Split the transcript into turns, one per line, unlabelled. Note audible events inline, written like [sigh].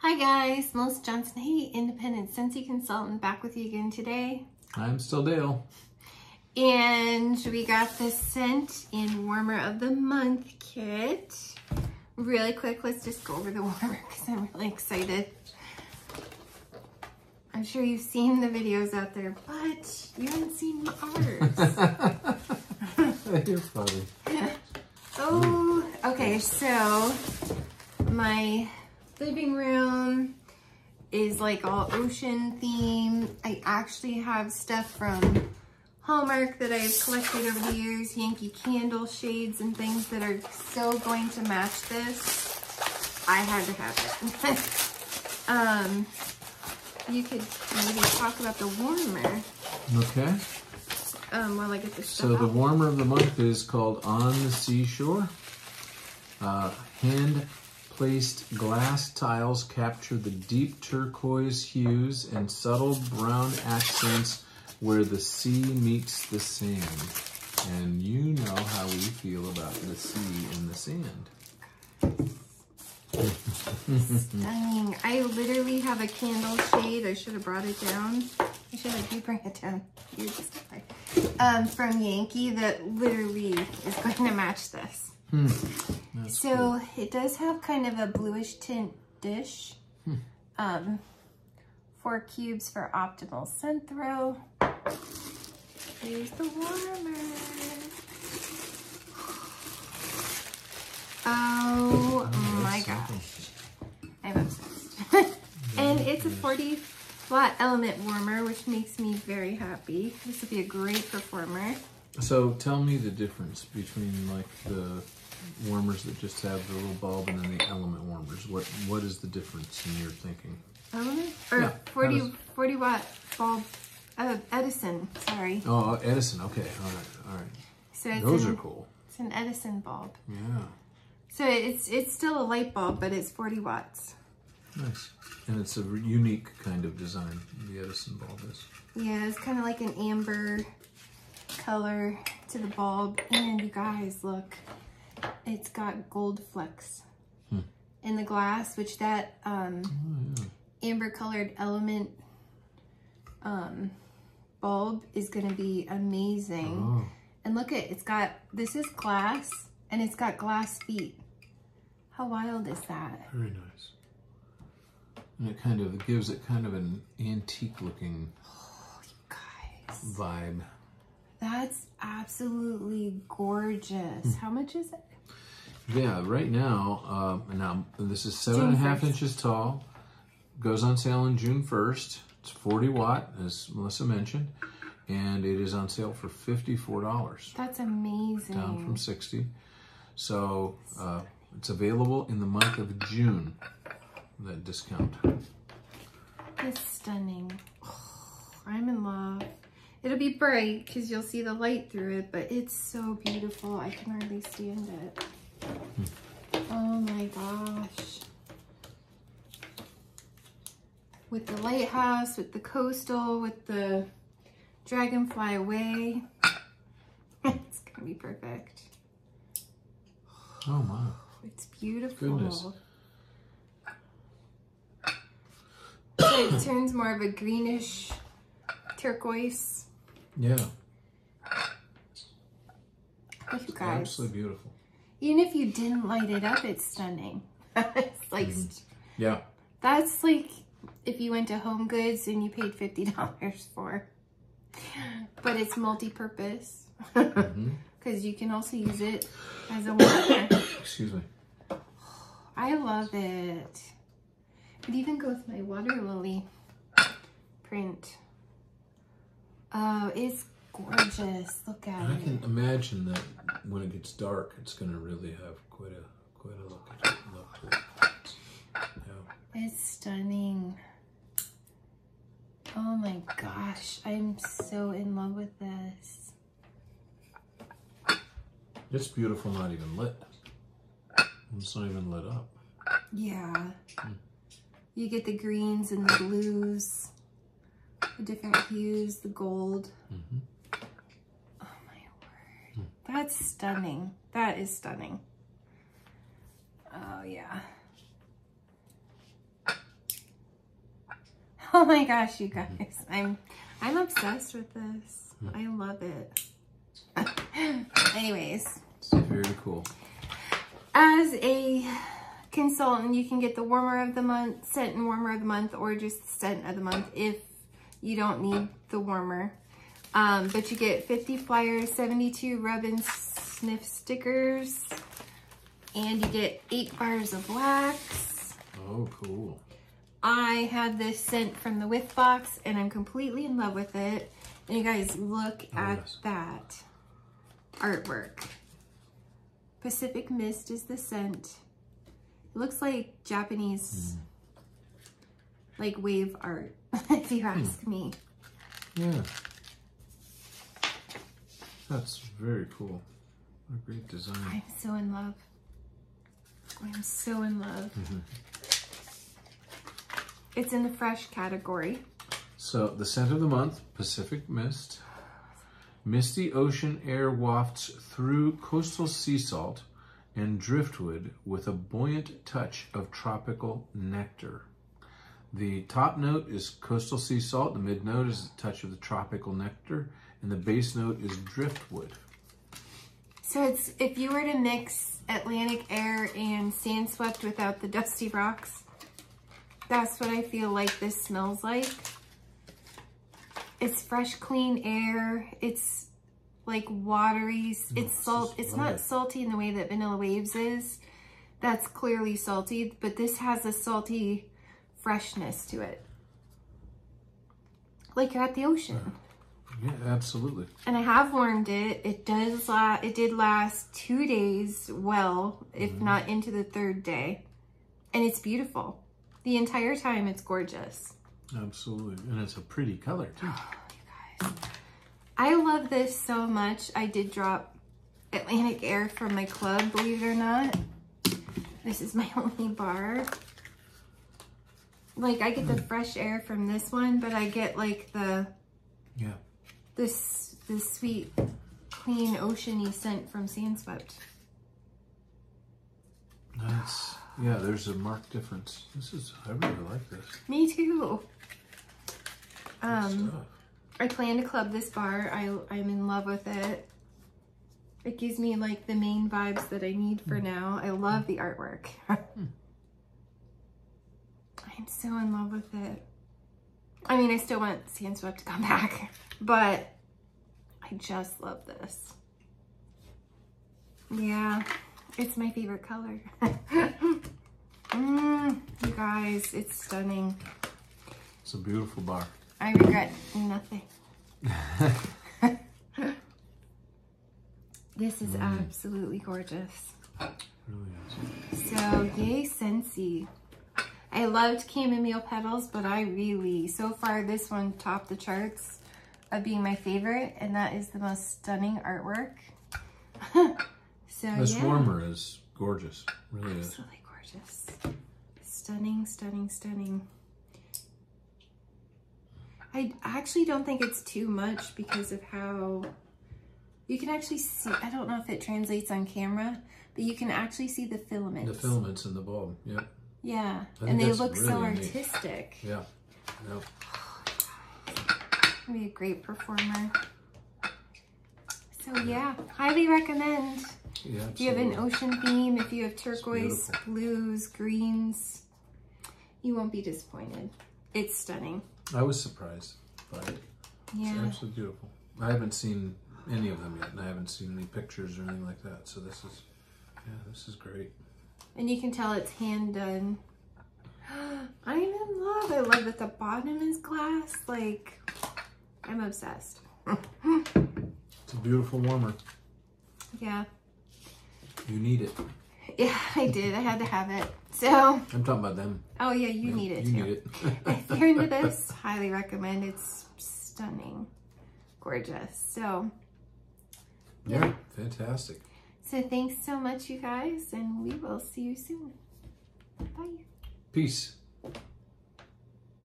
Hi guys, Melissa Johnson, hey, independent Scentsy consultant, back with you again today.
I'm still Dale.
And we got the scent in warmer of the month kit. Really quick, let's just go over the [laughs] warmer because I'm really excited. I'm sure you've seen the videos out there, but you haven't seen [laughs] ours. [laughs]
You're funny.
oh, okay, so my living room is like all ocean theme. I actually have stuff from Hallmark that I've collected over the years, Yankee Candle shades and things that are so going to match this. I had to have it. [laughs] um, you could maybe talk about the warmer
Okay.
um, while I get this stuff
So the
out.
warmer of the month is called On the Seashore. Uh, hand placed glass tiles capture the deep turquoise hues and subtle brown accents where the sea meets the sand. And you know how we feel about the sea and the sand.
Stunning. I literally have a candle shade. I should have brought it down. I should have you bring it down. You're just fine. Um, from Yankee that literally is going to match this.
That's
So
cool.
it does have kind of a bluish tint dish. Um, four cubes for optimal scent throw. Here's the warmer. Oh, my gosh. I'm obsessed. [laughs] and it's a 40 watt element warmer, which makes me very happy. This would be a great performer.
So tell me the difference between like the warmers that just have the little bulb and then the element warmers. What what is the difference in your thinking?
Element? Or
Yeah,
40,
does-
40 watt bulb, uh, Edison, sorry.
Oh, Edison. Okay, all right, all right.
So it's
Those
an,
are cool.
It's an Edison bulb.
Yeah,
So it's it's still a light bulb, but it's 40 watts.
nice. And it's a unique kind of design. The Edison bulb is.
Yeah, it's kind of like an amber color to the bulb. And you guys, look, it's got gold flecks
Hmm.
in the glass, which that um,
Oh, yeah.
amber colored element um, bulb is going to be amazing.
Oh,
And look at, it's got, this is glass and it's got glass feet. How wild is that?
very nice. And it kind of gives it kind of an antique looking
Guys,
vibe.
That's absolutely gorgeous. How much is it?
Yeah, right now, uh, now this is seven and a half
1st.
inches tall. Goes on sale on June 1st. It's 40 watt, as Melissa mentioned, and it is on sale for $54,
That's amazing.
down from 60. So uh, it's available in the month of June, that discount.
It's stunning. [sighs] I'm in love. It'll be bright because you'll see the light through it, but it's so beautiful. I can hardly stand it. Hmm. Oh my gosh. With the lighthouse, with the coastal, with the dragonfly away. [laughs] it's gonna be perfect.
Oh my.
It's beautiful.
Goodness.
So it turns more of a greenish turquoise.
Yeah,
Look, you guys.
absolutely beautiful.
Even if you didn't light it up, it's stunning. [laughs] it's like mm-hmm.
Yeah,
that's like if you went to Home Goods and you paid fifty dollars for, but it's multi-purpose mm-hmm. [laughs] because you can also use it as a warmer. [coughs]
excuse me.
I love it. It even goes with my water lily print. Oh, it's gorgeous. Look at it.
I can imagine that when it gets dark, it's going to really have quite a quite a look, look to it. Yeah.
It's stunning. Oh my gosh, I'm so in love with this.
It's beautiful, not even lit. It's not even lit up.
Yeah. Hmm. You get the greens and the blues, the different hues, the gold.
Mhm.
Oh my word. That's stunning. That is stunning. Oh yeah. [laughs] Oh my gosh, you guys. I'm I'm obsessed with this. I love it. [laughs] Anyways,
It's very cool.
as a consultant, you can get the warmer of the month, scent and warmer of the month, or just the scent of the month if you don't need the warmer. Um, but you get 50 flyers, 72 rub and sniff stickers, and you get eight bars of wax.
Oh, cool.
I had this scent from the Whiff box and I'm completely in love with it. And you guys look at
yes.
that artwork. Pacific Mist is the scent. It looks like Japanese like wave art, [laughs] if you hmm. ask me.
Yeah. That's very cool. A great design.
I'm so in love. I'm so in love. Mm-hmm. It's in the fresh category.
So the scent of the month, Pacific Mist. Misty ocean air wafts through coastal sea salt and driftwood with a buoyant touch of tropical nectar. The top note is coastal sea salt, the mid note is a touch of the tropical nectar, and the base note is driftwood.
So it's if you were to mix Atlantic air and Sandswept without the dusty rocks, that's what I feel like this smells like. It's fresh, clean air. It's like watery. It's mm,
salt.
It's not
it.
salty in the way that Vanilla Waves is. That's clearly salty, but this has a salty freshness to it. Like you're at the ocean.
Yeah, absolutely.
And I have warmed it. It does la it did last two days well, if mm-hmm. not into the third day. And it's beautiful. The entire time it's gorgeous.
Absolutely. And it's a pretty color too. [sighs]
I love this so much. I did drop Atlantic Air from my club, believe it or not. This is my [laughs] only bar. Like I get the fresh air from this one, but I get like the
Yeah.
this this sweet, clean, oceany scent from Sandswept.
That's yeah, there's a marked difference. This is I really like this
Me too. Um,
stuff.
I plan to club this bar. I I'm in love with it. It gives me like the main vibes that I need for now. I love the artwork. I'm so in love with it. I mean, I still want Sandswept to come back, but I just love this. Yeah, it's my favorite color. [laughs] mm, you guys, it's stunning.
It's a beautiful bar.
I regret nothing. [laughs] this is absolutely gorgeous.
Really.
So, yay, Scentsy. I loved chamomile petals, but I really, so far, this one topped the charts of being my favorite, and that is the most stunning artwork. [laughs] so,
This
yeah.
warmer is gorgeous. Really is.
Absolutely gorgeous. Stunning, stunning, stunning. I actually don't think it's too much because of how you can actually see, I don't know if it translates on camera, but you can actually see the filaments.
The filaments in the bulb. Yep.
Yeah, and they look so
really neat.
artistic.
Yeah. Yep.
Be a great performer. So yeah, highly recommend.
Yeah.
If you have an ocean theme, if you have turquoise, blues, greens, you won't be disappointed. It's stunning.
I was surprised by it. It's
Yeah.
absolutely beautiful. I haven't seen any of them yet, and I haven't seen any pictures or anything like that. So this is, yeah, this is great.
And you can tell it's hand done. [gasps] I'm in love. I love that the bottom is glass. Like, I'm obsessed.
It's a beautiful warmer.
Yeah.
You need it.
Yeah, [laughs] I did. I had to have it. So,
I'm talking about them.
oh yeah, you need it
You
too.
need it. [laughs]
if you're into this, highly recommend. It's stunning, gorgeous. So,
yeah, fantastic.
So thanks so much, you guys, and we will see you soon. Bye.
Peace.